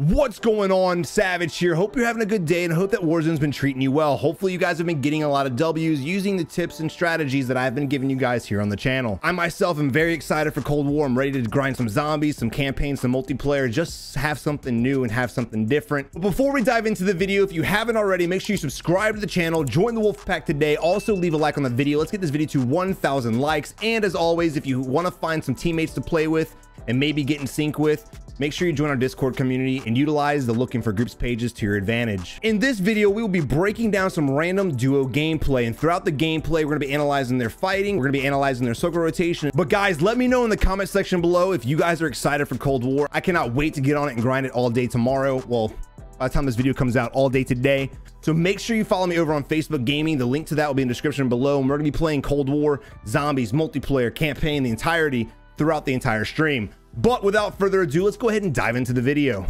What's going on? Savage here. Hope you're having a good day and hope that Warzone's been treating you well. Hopefully you guys have been getting a lot of W's using the tips and strategies that I've been giving you guys here on the channel. I myself am very excited for Cold War. I'm ready to grind some zombies, some campaigns, some multiplayer, just have something new and have something different. But before we dive into the video, if you haven't already, make sure you subscribe to the channel, join the Wolf Pack today. Also leave a like on the video. Let's get this video to 1,000 likes. And as always, if you want to find some teammates to play with and maybe get in sync with, Make sure you join our Discord community and utilize the looking for groups pages to your advantage. In this video, we will be breaking down some random duo gameplay and throughout the gameplay, we're gonna be analyzing their fighting, we're gonna be analyzing their circle rotation. But guys, let me know in the comment section below if you guys are excited for Cold War. I cannot wait to get on it and grind it all day tomorrow. Well, by the time this video comes out all day today. So make sure you follow me over on Facebook Gaming. The link to that will be in the description below. And we're going to be playing Cold War, Zombies, multiplayer, campaign, the entirety throughout the entire stream. But without further ado, let's go ahead and dive into the video.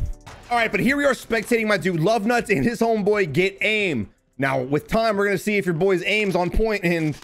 All right, but here we are spectating my dude Love Nuts and his homeboy Get Aim. Now, with time, we're going to see if your boy's aim's on point and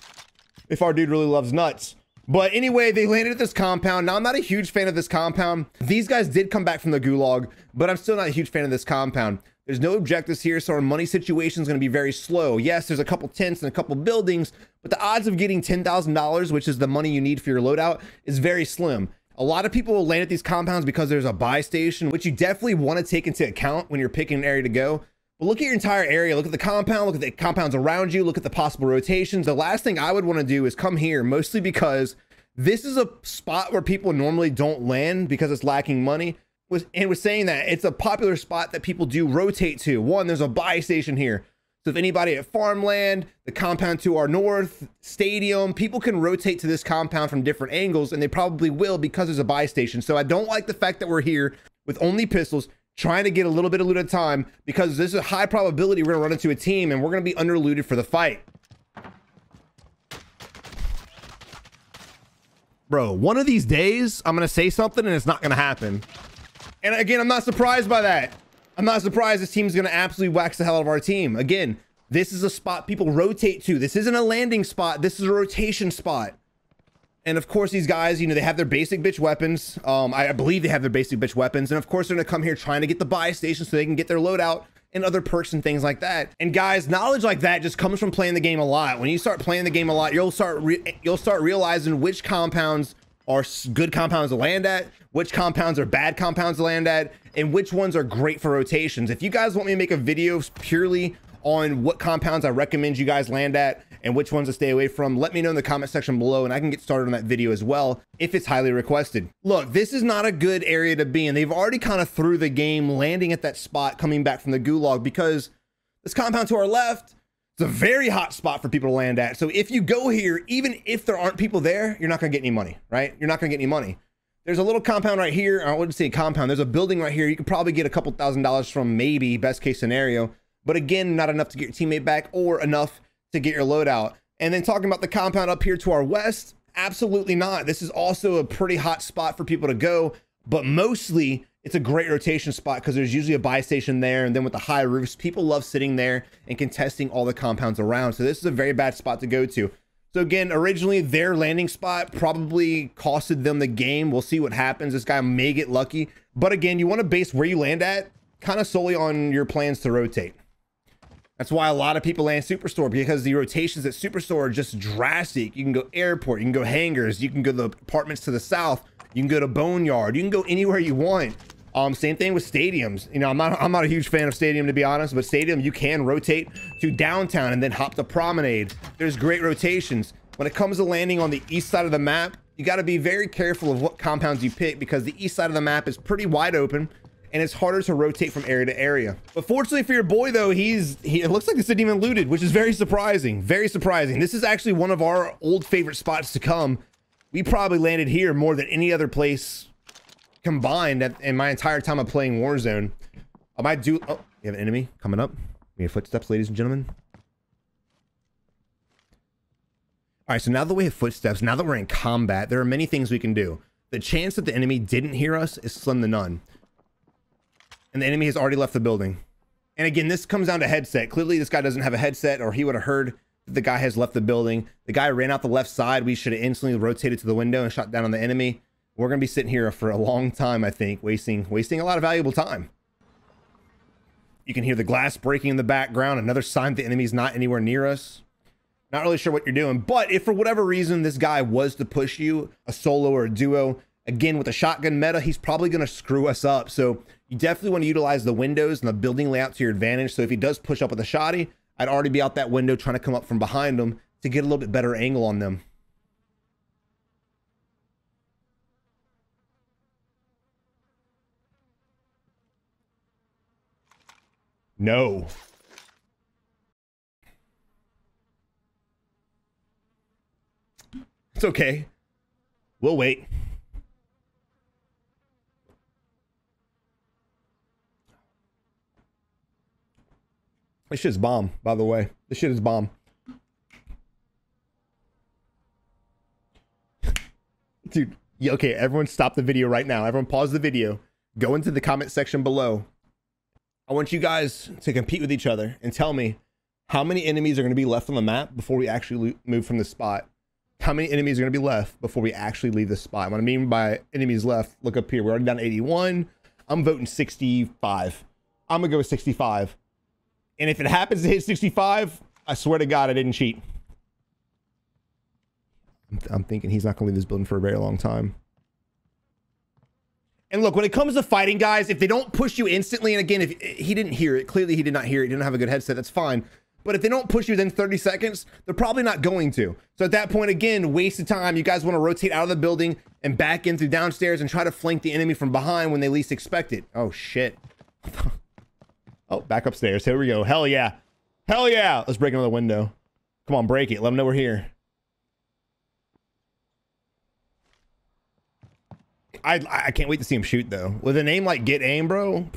if our dude really loves nuts. But anyway, they landed at this compound. Now, I'm not a huge fan of this compound. These guys did come back from the gulag, but I'm still not a huge fan of this compound. There's no objectives here, so our money situation is going to be very slow. Yes, there's a couple tents and a couple buildings, but the odds of getting $10,000, which is the money you need for your loadout, is very slim. A lot of people will land at these compounds because there's a buy station, which you definitely want to take into account when you're picking an area to go. But look at your entire area. Look at the compound. Look at the compounds around you. Look at the possible rotations. The last thing I would want to do is come here, mostly because this is a spot where people normally don't land because it's lacking money. And was saying that it's a popular spot that people do rotate to. One, there's a buy station here. So if anybody at farmland, the compound to our north, stadium, people can rotate to this compound from different angles and they probably will because there's a buy station. So I don't like the fact that we're here with only pistols trying to get a little bit of loot at a time because this is a high probability we're gonna run into a team and we're gonna be under looted for the fight. Bro, one of these days, I'm gonna say something and it's not gonna happen. And again, I'm not surprised by that. I'm not surprised this team's going to absolutely wax the hell out of our team. Again, this is a spot people rotate to. This isn't a landing spot. This is a rotation spot. And of course, these guys, you know, they have their basic bitch weapons. Um, I believe they have their basic bitch weapons. And of course, they're going to come here trying to get the buy station so they can get their loadout and other perks and things like that. And guys, knowledge like that just comes from playing the game a lot. When you start playing the game a lot, you'll start you'll start realizing which compounds are good compounds to land at, which compounds are bad compounds to land at, and which ones are great for rotations. If you guys want me to make a video purely on what compounds I recommend you guys land at and which ones to stay away from, let me know in the comment section below and I can get started on that video as well if it's highly requested. Look, this is not a good area to be in. They've already kind of threw the game landing at that spot coming back from the gulag because this compound to our left, it's a very hot spot for people to land at. So if you go here, even if there aren't people there, you're not gonna get any money, right? You're not gonna get any money. There's a little compound right here. I wouldn't say a compound. There's a building right here. You could probably get a couple thousand dollars from maybe best case scenario. But again, not enough to get your teammate back or enough to get your loadout. And then talking about the compound up here to our west, absolutely not. This is also a pretty hot spot for people to go, but mostly it's a great rotation spot because there's usually a buy station there. And then with the high roofs, people love sitting there and contesting all the compounds around. So this is a very bad spot to go to. So again, originally their landing spot probably costed them the game. We'll see what happens. This guy may get lucky. But again, you want to base where you land at kind of solely on your plans to rotate. That's why a lot of people land Superstore because the rotations at Superstore are just drastic. You can go airport, you can go hangars, you can go the apartments to the south, you can go to Boneyard, you can go anywhere you want. Um, same thing with stadiums. You know, I'm not I'm not a huge fan of stadium to be honest, but stadium you can rotate to downtown and then hop the promenade. There's great rotations. When it comes to landing on the east side of the map, you got to be very careful of what compounds you pick because the east side of the map is pretty wide open and it's harder to rotate from area to area. But fortunately for your boy though, he's he it looks like this didn't even looted, which is very surprising. Very surprising. This is actually one of our old favorite spots to come. We probably landed here more than any other place combined at, in my entire time of playing Warzone. Um, I might do. Oh, you have an enemy coming up. We have footsteps, ladies and gentlemen. All right, so now that we have footsteps, now that we're in combat, there are many things we can do. The chance that the enemy didn't hear us is slim to none. And the enemy has already left the building. And again, this comes down to headset. Clearly, this guy doesn't have a headset, or he would have heard that the guy has left the building. The guy ran out the left side. We should have instantly rotated to the window and shot down on the enemy we're going to be sitting here for a long time, I think, wasting wasting a lot of valuable time. You can hear the glass breaking in the background, another sign the enemy's not anywhere near us. Not really sure what you're doing, but if for whatever reason this guy was to push you, a solo or a duo, again with a shotgun meta, he's probably going to screw us up. So you definitely want to utilize the windows and the building layout to your advantage. So if he does push up with a shotty, I'd already be out that window trying to come up from behind him to get a little bit better angle on them. No. It's okay. We'll wait. This shit's bomb, by the way. This shit is bomb. Dude, okay, everyone stop the video right now. Everyone pause the video. Go into the comment section below. I want you guys to compete with each other and tell me how many enemies are going to be left on the map before we actually move from the spot how many enemies are going to be left before we actually leave the spot. What I mean by enemies left, look up here. We're already down to 81. I'm voting 65. I'm going to go with 65. And if it happens to hit 65, I swear to God, I didn't cheat. I'm thinking he's not going to leave this building for a very long time. And look, when it comes to fighting guys, if they don't push you instantly, and again, if eh, he didn't hear it, clearly he did not hear it, he didn't have a good headset, that's fine. But if they don't push you within 30 seconds, they're probably not going to. So at that point, again, waste of time. You guys want to rotate out of the building and back in through downstairs and try to flank the enemy from behind when they least expect it. Oh, shit. oh, back upstairs. Here we go. Hell yeah. Hell yeah. Let's break another window. Come on, break it. Let them know we're here. I, I can't wait to see him shoot, though. With a name like Get Aim, bro,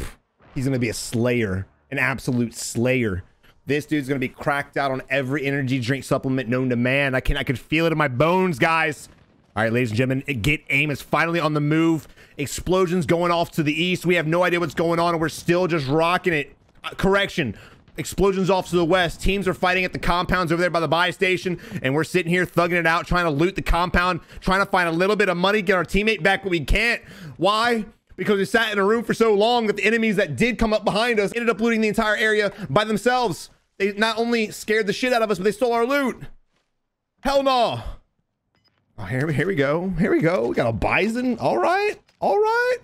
he's to be a slayer. An absolute slayer. This dude's gonna be cracked out on every energy drink supplement known to man. I can I can feel it in my bones, guys. All right, ladies and gentlemen, Get Aim is finally on the move. Explosions going off to the east. We have no idea what's going on, and we're still just rocking it. Uh, correction. Explosions off to the west. Teams are fighting at the compounds over there by the buy station, and we're sitting here thugging it out, trying to loot the compound, trying to find a little bit of money, get our teammate back, but we can't. Why? because we sat in a room for so long that the enemies that did come up behind us ended up looting the entire area by themselves. They not only scared the shit out of us, but they stole our loot. Hell no. Oh, here, here we go. Here we go. We got a bison. All right. All right.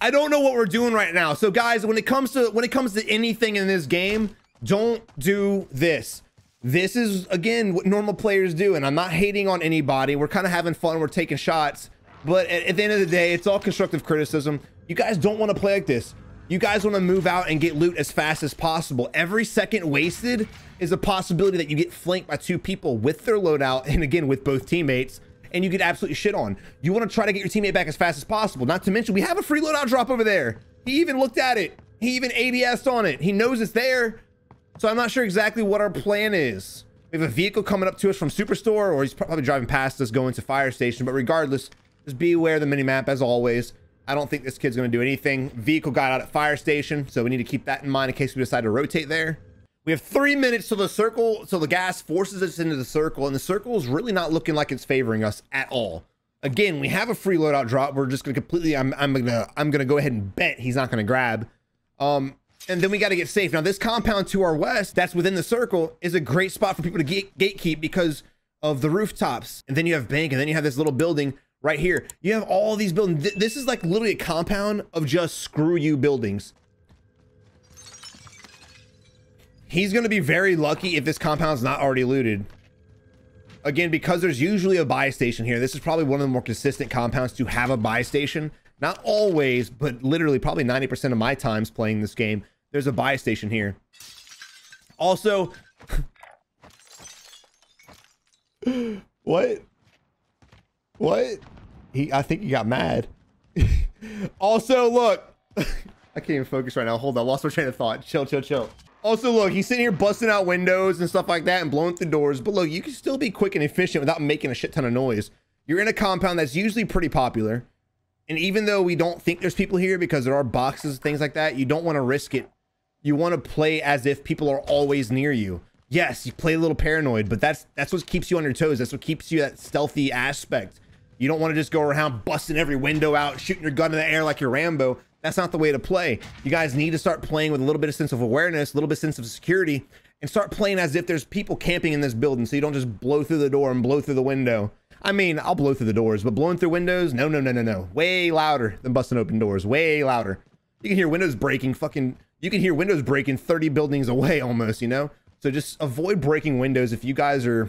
I don't know what we're doing right now. So guys, when it comes to when it comes to anything in this game, don't do this. This is again what normal players do, and I'm not hating on anybody. We're kind of having fun. We're taking shots, but at, at the end of the day, it's all constructive criticism. You guys don't want to play like this. You guys want to move out and get loot as fast as possible. Every second wasted is a possibility that you get flanked by two people with their loadout and again with both teammates and you get absolutely shit on. You want to try to get your teammate back as fast as possible. Not to mention we have a free loadout drop over there. He even looked at it. He even ADS'd on it. He knows it's there. So I'm not sure exactly what our plan is. We have a vehicle coming up to us from Superstore or he's probably driving past us going to fire station. But regardless, just be aware of the minimap as always. I don't think this kid's going to do anything. Vehicle got out at fire station, so we need to keep that in mind in case we decide to rotate there. We have three minutes till the circle, so the gas forces us into the circle, and the circle is really not looking like it's favoring us at all. Again, we have a free loadout drop. We're just to completely, I'm, I'm to, I'm to go ahead and bet he's not to grab. Um, and then we got to get safe. Now, this compound to our west, that's within the circle, is a great spot for people to gate gatekeep because of the rooftops. And then you have bank, and then you have this little building right here. You have all these buildings. This is like literally a compound of just screw you buildings. He's going to be very lucky if this compound's not already looted. Again, because there's usually a buy station here. This is probably one of the more consistent compounds to have a buy station. Not always, but literally probably 90% of my times playing this game, there's a buy station here. Also, what? What? He, I think he got mad. also, look. I can't even focus right now. Hold on. Lost my train of thought. Chill, chill, chill. Also, look, he's sitting here busting out windows and stuff like that and blowing through doors. But look, you can still be quick and efficient without making a shit ton of noise. You're in a compound that's usually pretty popular. And even though we don't think there's people here because there are boxes, and things like that, you don't want to risk it. You want to play as if people are always near you. Yes, you play a little paranoid, but that's that's what keeps you on your toes. That's what keeps you that stealthy aspect. You don't want to just go around busting every window out, shooting your gun in the air like you're Rambo. That's not the way to play. You guys need to start playing with a little bit of sense of awareness, a little bit of sense of security, and start playing as if there's people camping in this building so you don't just blow through the door and blow through the window. I mean, I'll blow through the doors, but blowing through windows, no, no, no, no, no. Way louder than busting open doors. Way louder. You can hear windows breaking fucking, you can hear windows breaking 30 buildings away almost, you know? So just avoid breaking windows if you guys are,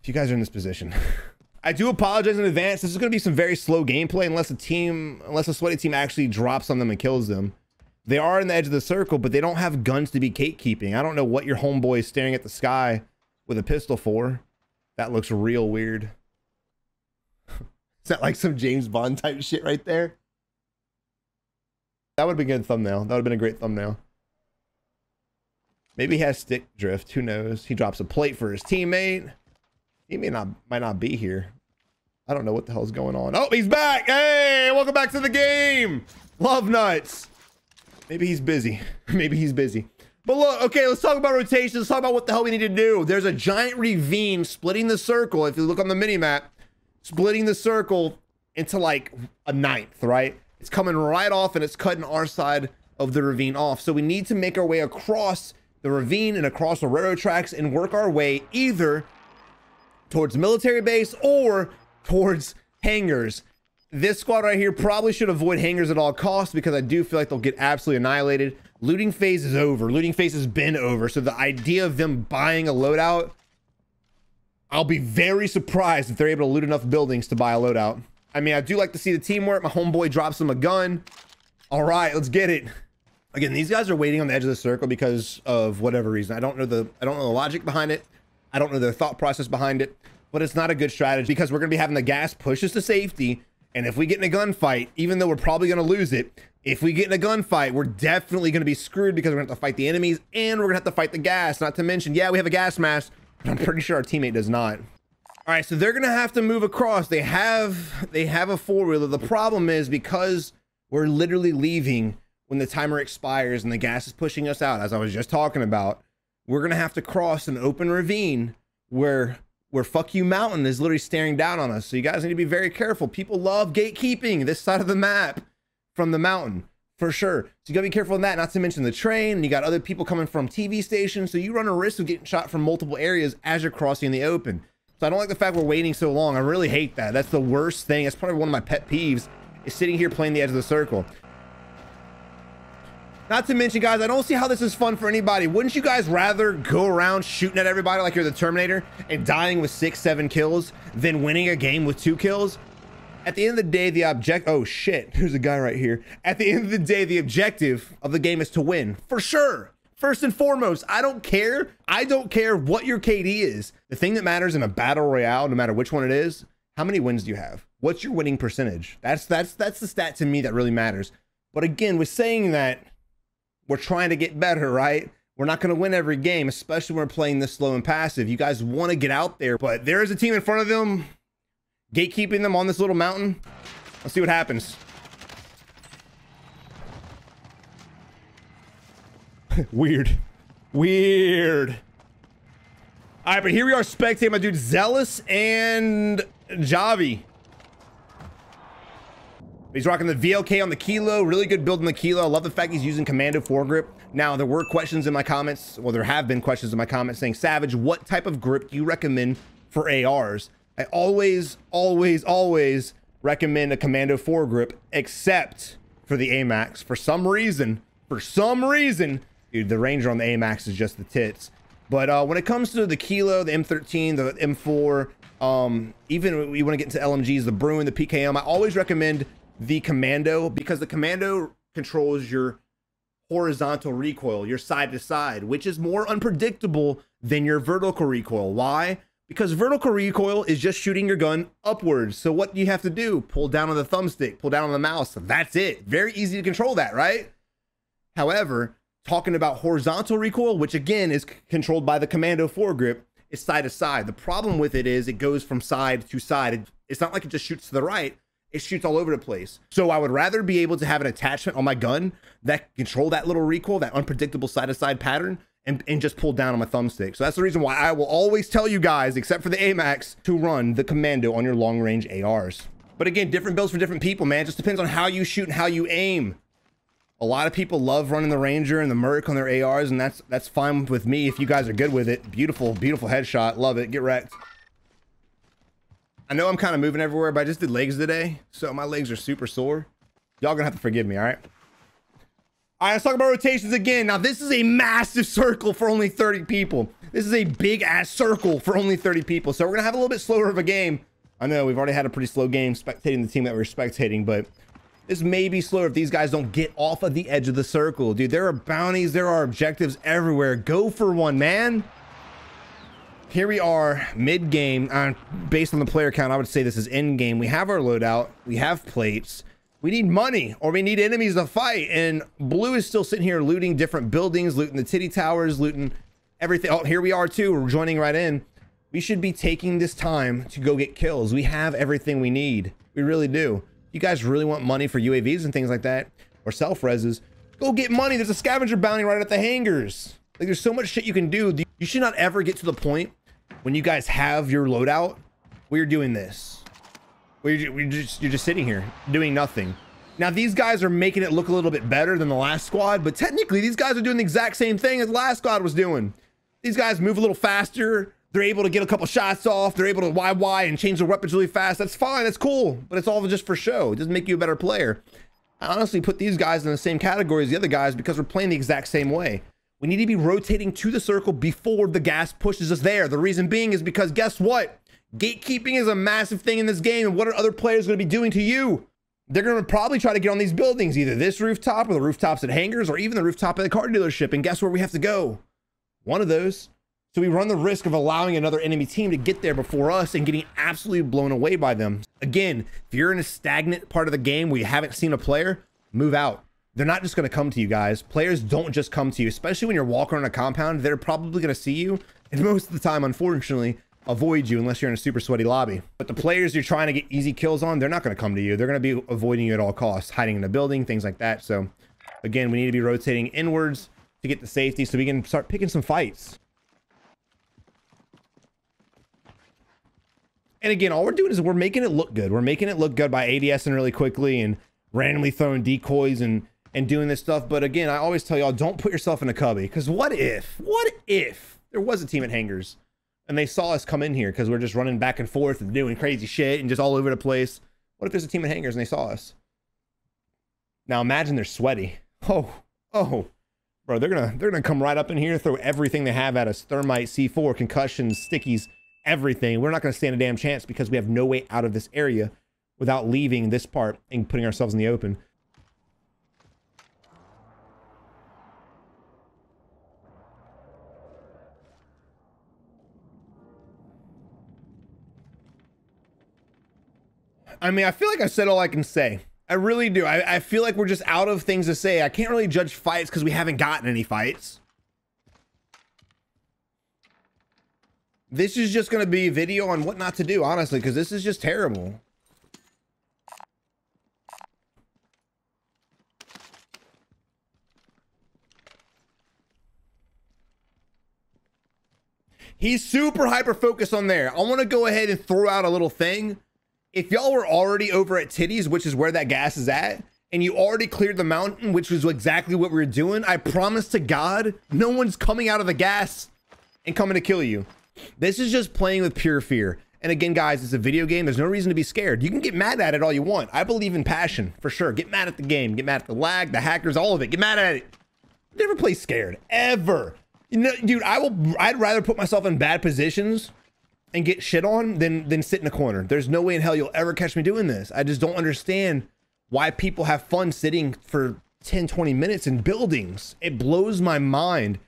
if you guys are in this position. I do apologize in advance. This is going to be some very slow gameplay unless a team, unless a sweaty team actually drops on them and kills them. They are in the edge of the circle, but they don't have guns to be gatekeeping. I don't know what your homeboy is staring at the sky with a pistol for. That looks real weird. is that like some James Bond type shit right there? That would have been a good thumbnail. That would have been a great thumbnail. Maybe he has stick drift. Who knows? He drops a plate for his teammate. He may not might not be here. I don't know what the hell's going on. Oh, he's back. Hey, welcome back to the game. Love nuts. Maybe he's busy. Maybe he's busy. But look, okay, let's talk about rotations. Let's talk about what the hell we need to do. There's a giant ravine splitting the circle. If you look on the mini map, splitting the circle into like a ninth, right? It's coming right off and it's cutting our side of the ravine off. So we need to make our way across the ravine and across the railroad tracks and work our way either towards military base or towards hangars. This squad right here probably should avoid hangars at all costs because I do feel like they'll get absolutely annihilated. Looting phase is over. Looting phase has been over. So the idea of them buying a loadout, I'll be very surprised if they're able to loot enough buildings to buy a loadout. I mean, I do like to see the teamwork. My homeboy drops him a gun. All right, let's get it. Again, these guys are waiting on the edge of the circle because of whatever reason. I don't know the I don't know the logic behind it. I don't know their thought process behind it, but it's not a good strategy because we're going to be having the gas push us to safety. And if we get in a gunfight, even though we're probably going to lose it, if we get in a gunfight, we're definitely going to be screwed because we're going to have to fight the enemies and we're going to have to fight the gas. Not to mention, yeah, we have a gas mask, but I'm pretty sure our teammate does not. All right, so they're gonna have to move across. They have they have a four wheeler. The problem is because we're literally leaving when the timer expires and the gas is pushing us out, as I was just talking about. We're gonna have to cross an open ravine where where fuck you mountain is literally staring down on us. So you guys need to be very careful. People love gatekeeping this side of the map from the mountain for sure. So you gotta be careful in that. Not to mention the train. And you got other people coming from TV stations, so you run a risk of getting shot from multiple areas as you're crossing the open. So I don't like the fact we're waiting so long. I really hate that. That's the worst thing. That's probably one of my pet peeves is sitting here playing the edge of the circle. Not to mention, guys, I don't see how this is fun for anybody. Wouldn't you guys rather go around shooting at everybody like you're the Terminator and dying with six, seven kills than winning a game with two kills? At the end of the day, the object, oh shit, there's a guy right here. At the end of the day, the objective of the game is to win, for sure. First and foremost, I don't care. I don't care what your KD is. The thing that matters in a battle royale, no matter which one it is, how many wins do you have? What's your winning percentage? That's that's that's the stat to me that really matters. But again, with saying that, we're trying to get better, right? We're not going to win every game, especially when we're playing this slow and passive. You guys want to get out there, but there is a team in front of them, gatekeeping them on this little mountain. Let's see what happens. Weird. Weird. All right, but here we are spectating my dude Zealous and Javi. He's rocking the VLK on the Kilo. Really good build on the Kilo. I love the fact he's using Commando foregrip. Now, there were questions in my comments. Well, there have been questions in my comments saying, Savage, what type of grip do you recommend for ARs? I always, always, always recommend a Commando foregrip, except for the AMAX. For some reason, for some reason, Dude, the Ranger on the AMAX is just the tits. But uh, when it comes to the Kilo, the M13, the M4, um, even you want to get into LMGs, the Bruen, the PKM, I always recommend the Commando because the Commando controls your horizontal recoil, your side to side, which is more unpredictable than your vertical recoil. Why? Because vertical recoil is just shooting your gun upwards. So what do you have to do? Pull down on the thumbstick, pull down on the mouse. That's it. Very easy to control that, right? However, talking about horizontal recoil, which again is controlled by the Commando foregrip, is side to side. The problem with it is it goes from side to side. It's not like it just shoots to the right. It shoots all over the place. So I would rather be able to have an attachment on my gun that control that little recoil, that unpredictable side to side pattern, and, and just pull down on my thumbstick. So that's the reason why I will always tell you guys, except for the AMAX, to run the Commando on your long range ARs. But again, different builds for different people, man. It just depends on how you shoot and how you aim. A lot of people love running the Ranger and the Merc on their ARs, and that's that's fine with me if you guys are good with it. Beautiful, beautiful headshot. Love it. Get wrecked. I know I'm kind of moving everywhere, but I just did legs today, so my legs are super sore. Y'all gonna have to forgive me, all right? All right, let's talk about rotations again. Now, this is a massive circle for only 30 people. This is a big ass circle for only 30 people. So we're gonna have a little bit slower of a game. I know we've already had a pretty slow game spectating the team that we're spectating, but this may be slower if these guys don't get off of the edge of the circle. Dude, there are bounties, there are objectives everywhere. Go for one, man. Here we are mid-game. Uh, based on the player count, I would say this is end-game. We have our loadout. We have plates. We need money or we need enemies to fight. And Blue is still sitting here looting different buildings, looting the titty towers, looting everything. Oh, here we are too. We're joining right in. We should be taking this time to go get kills. We have everything we need. We really do you guys really want money for UAVs and things like that, or self-reses, go get money. There's a scavenger bounty right at the hangars. Like there's so much shit you can do. You should not ever get to the point when you guys have your loadout you're doing this. You're, you're just you're just sitting here doing nothing. Now these guys are making it look a little bit better than the last squad, but technically these guys are doing the exact same thing as last squad was doing. These guys move a little faster. They're able to get a couple shots off. They're able to YY and change their weapons really fast. That's fine. That's cool. But it's all just for show. It doesn't make you a better player. I honestly put these guys in the same category as the other guys because we're playing the exact same way. We need to be rotating to the circle before the gas pushes us there. The reason being is because guess what? Gatekeeping is a massive thing in this game. And what are other players going to be doing to you? They're going to probably try to get on these buildings, either this rooftop or the rooftops at hangars or even the rooftop at the car dealership. And guess where we have to go? One of those. So we run the risk of allowing another enemy team to get there before us and getting absolutely blown away by them. Again, if you're in a stagnant part of the game where you haven't seen a player, move out. They're not just going to come to you guys. Players don't just come to you, especially when you're walking on a compound. They're probably going to see you. And most of the time, unfortunately, avoid you unless you're in a super sweaty lobby. But the players you're trying to get easy kills on, they're not going to come to you. They're going to be avoiding you at all costs, hiding in a building, things like that. So again, we need to be rotating inwards to get the safety so we can start picking some fights. And again, all we're doing is we're making it look good. We're making it look good by ADS and really quickly and randomly throwing decoys and and doing this stuff. But again, I always tell y'all, don't put yourself in a cubby. Because what if, what if there was a team at Hangars and they saw us come in here because we're just running back and forth and doing crazy shit and just all over the place? What if there's a team at Hangars and they saw us? Now imagine they're sweaty. Oh, oh, bro, they're gonna they're gonna come right up in here, throw everything they have at us: thermite, C4, concussions, stickies everything. We're not to stand a damn chance because we have no way out of this area without leaving this part and putting ourselves in the open. I mean, I feel like I said all I can say. I really do. I, I feel like we're just out of things to say. I can't really judge fights because we haven't gotten any fights. This is just going to be a video on what not to do, honestly, because this is just terrible. He's super hyper focused on there. I want to go ahead and throw out a little thing. If y'all were already over at Titties, which is where that gas is at, and you already cleared the mountain, which was exactly what we were doing, I promise to God, no one's coming out of the gas and coming to kill you. This is just playing with pure fear. And again, guys, it's a video game. There's no reason to be scared. You can get mad at it all you want. I believe in passion for sure. Get mad at the game. Get mad at the lag, the hackers, all of it. Get mad at it. Never play scared ever. You know, dude, I will. I'd rather put myself in bad positions and get shit on than than sit in a corner. There's no way in hell you'll ever catch me doing this. I just don't understand why people have fun sitting for 10, 20 minutes in buildings. It blows my mind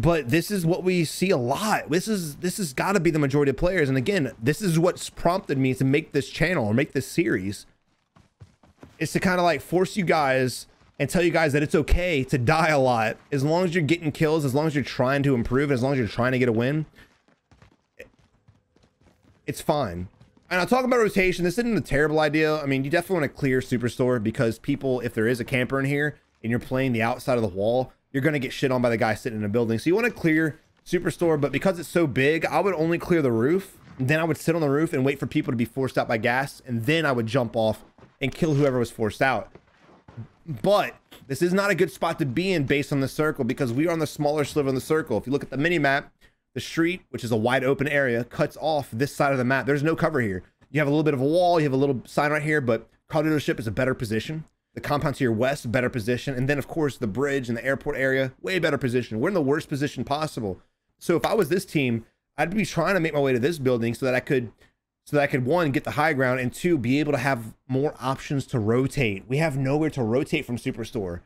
but this is what we see a lot. This is this has got to be the majority of players. And again, this is what's prompted me to make this channel or make this series. Is to kind of like force you guys and tell you guys that it's okay to die a lot as long as you're getting kills, as long as you're trying to improve, as long as you're trying to get a win. It's fine. And I'll talk about rotation. This isn't a terrible idea. I mean, you definitely want to clear Superstore because people, if there is a camper in here and you're playing the outside of the wall, you're going to get shit on by the guy sitting in a building. So you want to clear Superstore, but because it's so big, I would only clear the roof then I would sit on the roof and wait for people to be forced out by gas. And then I would jump off and kill whoever was forced out. But this is not a good spot to be in based on the circle because we are on the smaller sliver of the circle. If you look at the mini map, the street, which is a wide open area, cuts off this side of the map. There's no cover here. You have a little bit of a wall, you have a little sign right here, but car dealership is a better position. The compound to your west, better position. And then, of course, the bridge and the airport area, way better position. We're in the worst position possible. So if I was this team, I'd be trying to make my way to this building so that I could so that I could one get the high ground and two be able to have more options to rotate. We have nowhere to rotate from Superstore,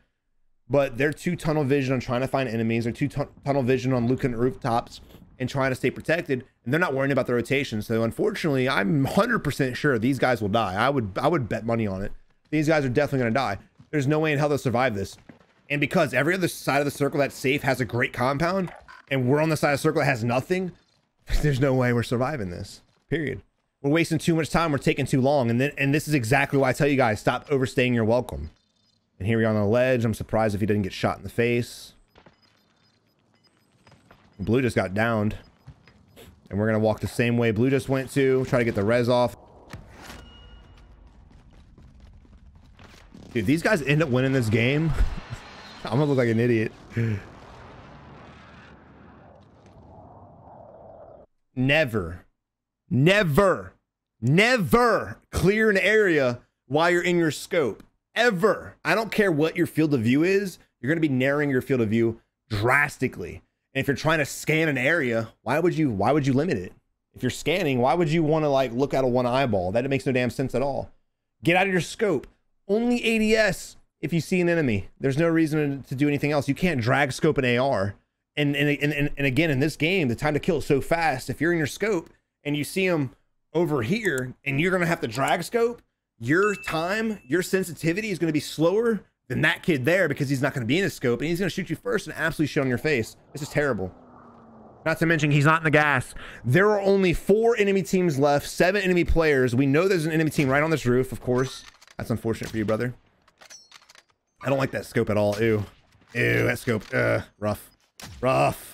but they're too tunnel vision on trying to find enemies. They're too tunnel vision on at rooftops and trying to stay protected, and they're not worrying about the rotation. So unfortunately, I'm 100% sure these guys will die. I would I would bet money on it. These guys are definitely going to die. There's no way in hell they'll survive this. And because every other side of the circle that's safe has a great compound, and we're on the side of the circle that has nothing, there's no way we're surviving this. Period. We're wasting too much time. We're taking too long. And then, and this is exactly why I tell you guys, stop overstaying your welcome. And here we are on the ledge. I'm surprised if he didn't get shot in the face. Blue just got downed. And we're going to walk the same way Blue just went to. Try to get the res off. Dude, these guys end up winning this game. I'm going to look like an idiot. Never Never, never clear an area while you're in your scope. Ever. I don't care what your field of view is, you're going to be narrowing your field of view drastically. And if you're trying to scan an area, why would you why would you limit it? If you're scanning, why would you want to like look out of one eyeball? That makes no damn sense at all. Get out of your scope. Only ADS if you see an enemy. There's no reason to do anything else. You can't drag scope an AR. And and, and, and again, in this game, the time to kill is so fast. If you're in your scope, and you see them over here and you're going to have to drag scope, your time, your sensitivity is going to be slower than that kid there because he's not going to be in his scope and he's going to shoot you first and absolutely shit on your face. This is terrible. Not to mention, he's not in the gas. There are only four enemy teams left, seven enemy players. We know there's an enemy team right on this roof, of course. That's unfortunate for you, brother. I don't like that scope at all. Ew. Ew, that scope. Uh, rough. Rough.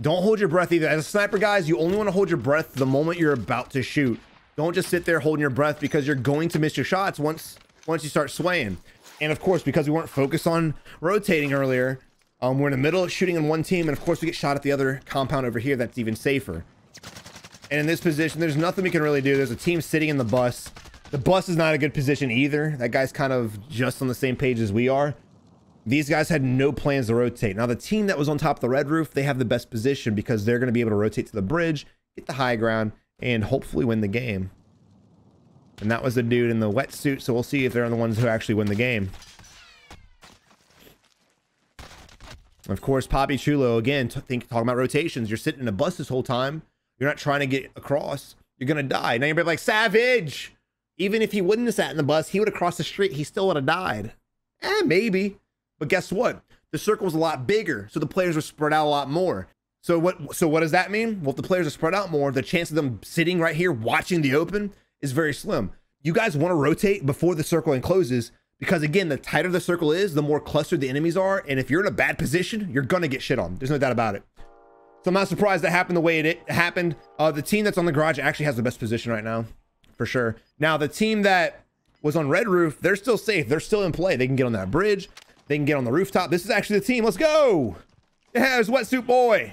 Don't hold your breath either. As a sniper, guys, you only want to hold your breath the moment you're about to shoot. Don't just sit there holding your breath because you're going to miss your shots once once you start swaying. And of course, because we weren't focused on rotating earlier, um, we're in the middle of shooting in one team, and of course we get shot at the other compound over here that's even safer. And in this position, there's nothing we can really do. There's a team sitting in the bus. The bus is not a good position either. That guy's kind of just on the same page as we are. These guys had no plans to rotate. Now, the team that was on top of the red roof, they have the best position because they're going to be able to rotate to the bridge, get the high ground, and hopefully win the game. And that was the dude in the wetsuit, so we'll see if they're the ones who actually win the game. Of course, Poppy Chulo, again, think, talking about rotations. You're sitting in a bus this whole time. You're not trying to get across. You're going to die. Now you're like, Savage! Even if he wouldn't have sat in the bus, he would have crossed the street. He still would have died. Eh, maybe. But guess what? The circle was a lot bigger, so the players were spread out a lot more. So what so what does that mean? Well, if the players are spread out more, the chance of them sitting right here watching the open is very slim. You guys want to rotate before the circle encloses because again, the tighter the circle is, the more clustered the enemies are, and if you're in a bad position, you're gonna get shit on. There's no doubt about it. So I'm not surprised that happened the way it happened. Uh, the team that's on the garage actually has the best position right now, for sure. Now the team that was on red roof, they're still safe. They're still in play. They can get on that bridge. They can get on the rooftop. This is actually the team. Let's go. Yeah, it's Wetsuit Boy.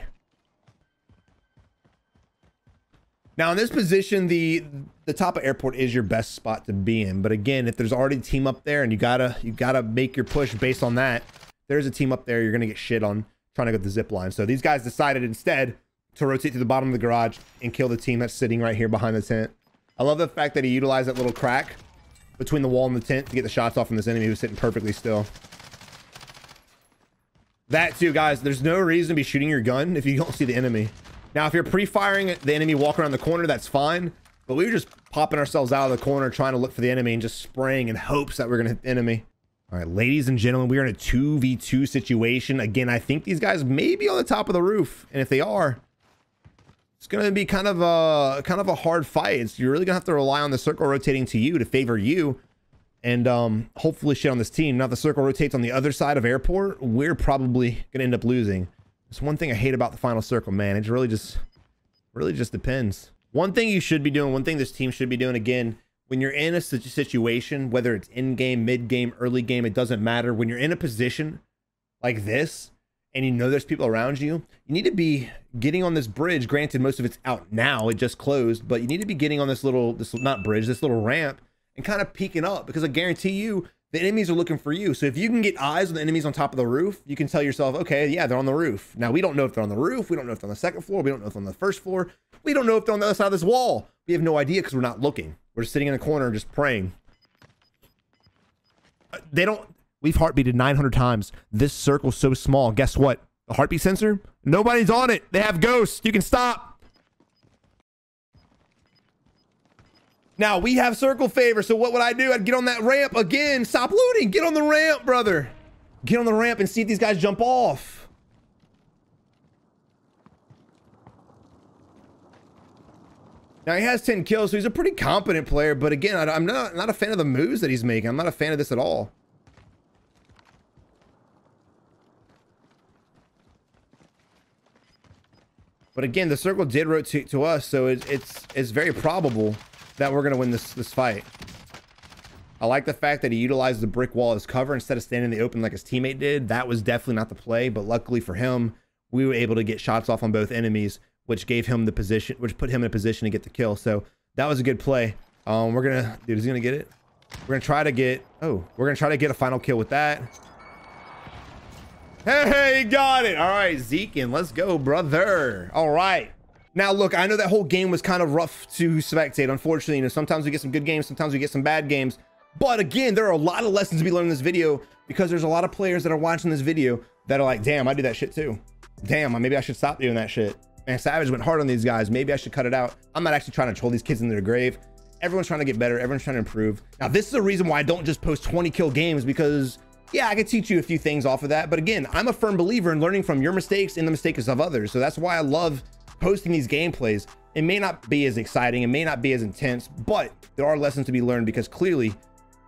Now in this position, the the top of airport is your best spot to be in. But again, if there's already a team up there and you gotta you gotta make your push based on that, there's a team up there, you're gonna get shit on trying to get the zip line. So these guys decided instead to rotate to the bottom of the garage and kill the team that's sitting right here behind the tent. I love the fact that he utilized that little crack between the wall and the tent to get the shots off from this enemy who's sitting perfectly still. That too, guys, there's no reason to be shooting your gun if you don't see the enemy. Now, if you're pre-firing the enemy walk around the corner, that's fine. But we were just popping ourselves out of the corner trying to look for the enemy and just spraying in hopes that we're going to hit the enemy. All right, ladies and gentlemen, we are in a 2v2 situation. Again, I think these guys may be on the top of the roof. And if they are, it's going to be kind of a kind of a hard fight. It's, you're really going to have to rely on the circle rotating to you to favor you and um, hopefully shit on this team. Now the circle rotates on the other side of airport, we're probably gonna end up losing. It's one thing I hate about the final circle, man. It really just, really just depends. One thing you should be doing, one thing this team should be doing again, when you're in a situation, whether it's in game, mid game, early game, it doesn't matter. When you're in a position like this, and you know there's people around you, you need to be getting on this bridge. Granted, most of it's out now; it just closed, but you need to be getting on this little, this not bridge, this little ramp, and kind of peeking up because I guarantee you the enemies are looking for you. So if you can get eyes on the enemies on top of the roof, you can tell yourself, okay, yeah, they're on the roof. Now we don't know if they're on the roof. We don't know if they're on the second floor. We don't know if they're on the first floor. We don't know if they're on the other side of this wall. We have no idea because we're not looking. We're just sitting in a corner just praying. Uh, they don't. We've heartbeated 900 times. This circle's so small. Guess what? The heartbeat sensor? Nobody's on it. They have ghosts. You can stop. Now we have circle favor. So what would I do? I'd get on that ramp again. Stop looting. Get on the ramp, brother. Get on the ramp and see if these guys jump off. Now he has 10 kills, so he's a pretty competent player. But again, I'm not, not a fan of the moves that he's making. I'm not a fan of this at all. But again, the circle did rotate to us, so it's it's, it's very probable that we're going to win this, this fight. I like the fact that he utilized the brick wall as cover instead of standing in the open like his teammate did. That was definitely not the play, but luckily for him, we were able to get shots off on both enemies, which gave him the position, which put him in a position to get the kill. So that was a good play. Um, we're gonna, dude, is he gonna get it? We're gonna try to get, oh, we're gonna try to get a final kill with that. Hey, got it. All right, Zeke, and let's go, brother. All right. Now, look, I know that whole game was kind of rough to spectate. Unfortunately, you know, sometimes we get some good games, sometimes we get some bad games. But again, there are a lot of lessons to be learned in this video because there's a lot of players that are watching this video that are like, damn, I do that shit too. Damn, maybe I should stop doing that shit. Man, Savage went hard on these guys. Maybe I should cut it out. I'm not actually trying to troll these kids in their grave. Everyone's trying to get better. Everyone's trying to improve. Now, this is the reason why I don't just post 20 kill games because yeah, I could teach you a few things off of that. But again, I'm a firm believer in learning from your mistakes and the mistakes of others. So that's why I love posting these gameplays. It may not be as exciting, it may not be as intense, but there are lessons to be learned because clearly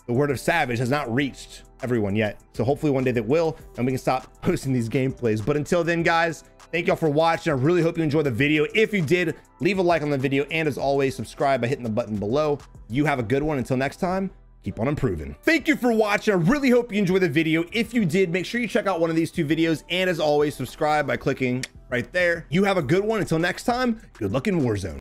the word of Savage has not reached everyone yet. So hopefully one day that will, and we can stop posting these gameplays. But until then, guys, thank y'all for watching. I really hope you enjoyed the video. If you did, leave a like on the video. And as always, subscribe by hitting the button below. You have a good one. Until next time, keep on improving. Thank you for watching. I really hope you enjoyed the video. If you did, make sure you check out one of these two videos. And as always, subscribe by clicking right there. You have a good one. Until next time, good luck in Warzone.